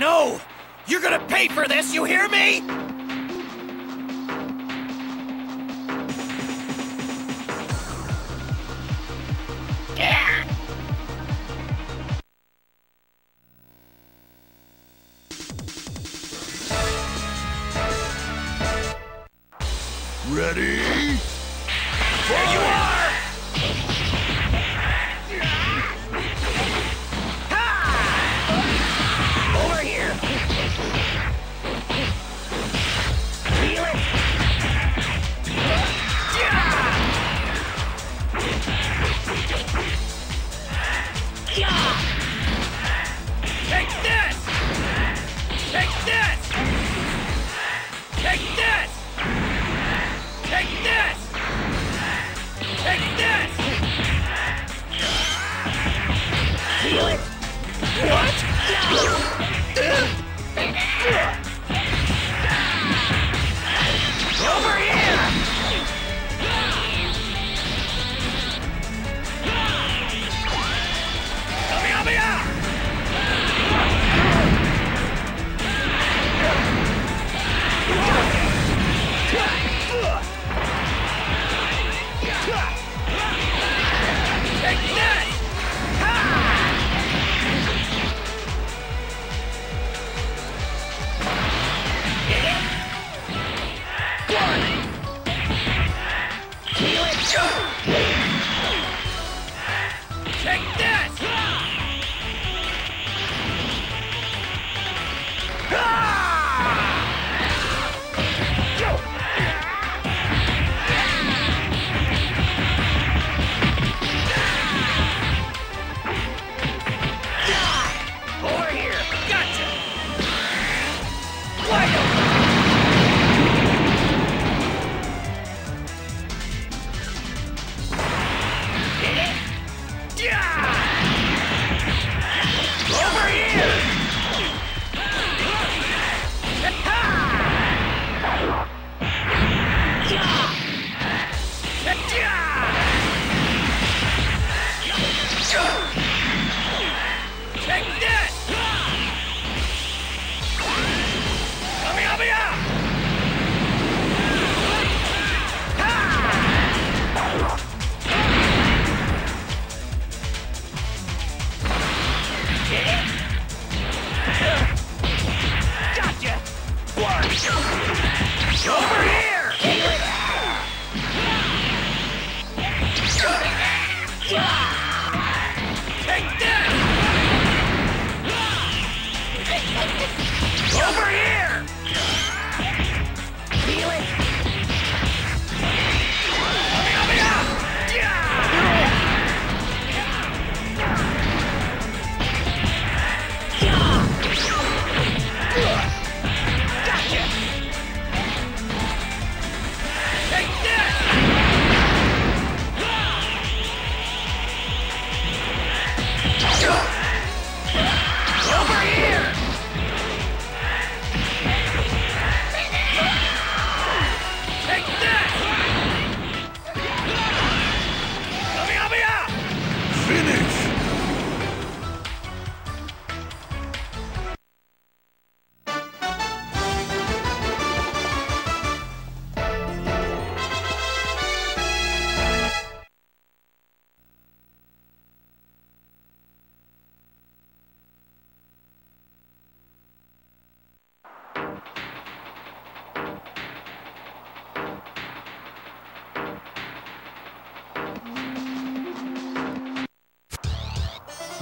No! You're gonna pay for this, you hear me? Ready? Take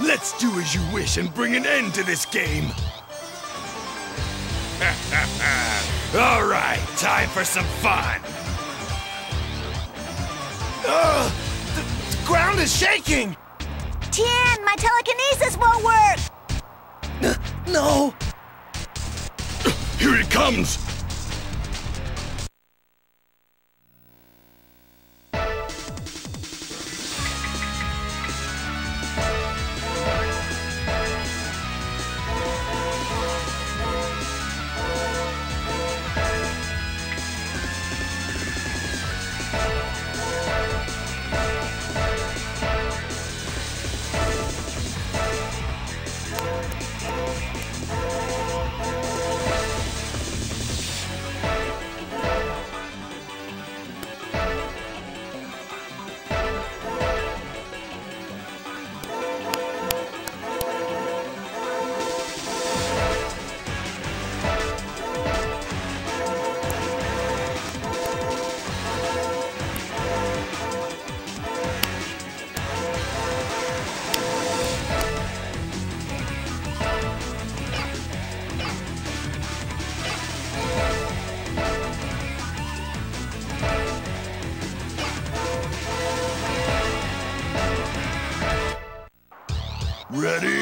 Let's do as you wish and bring an end to this game. All right, time for some fun. Ugh, the, the ground is shaking. Tien, my telekinesis won't work! N- no. Here it comes. Ready?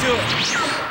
to it.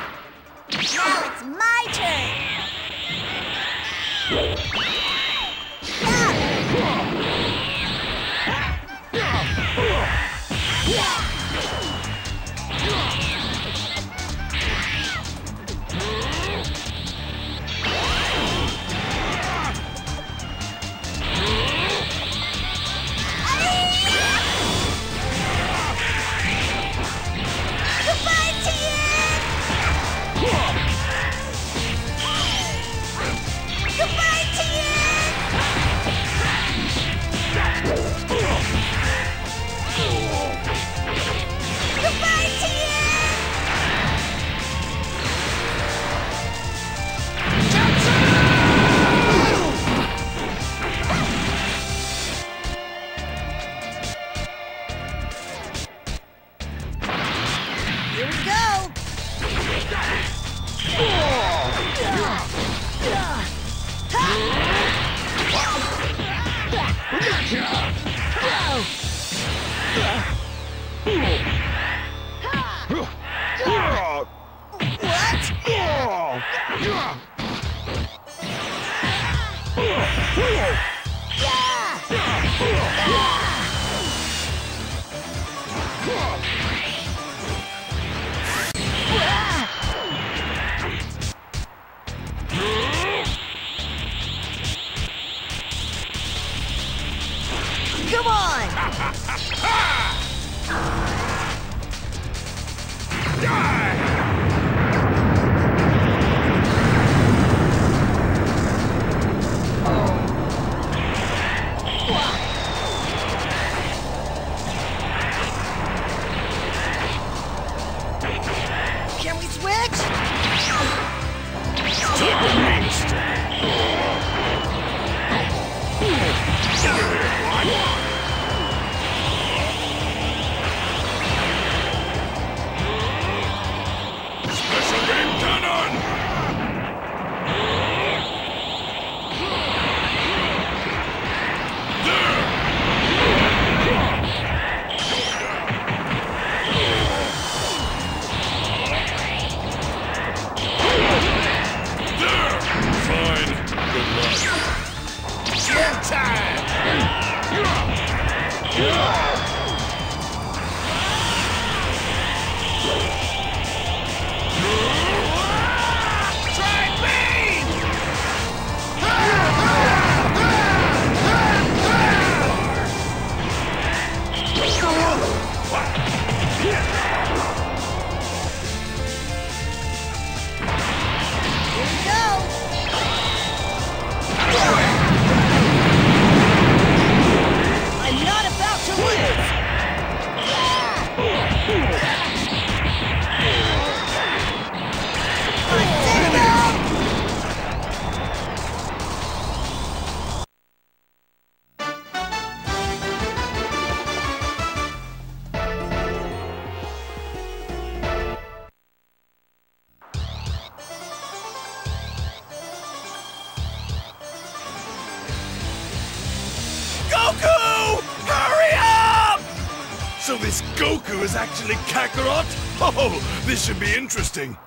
this Goku is actually Kakarot? Oh, this should be interesting.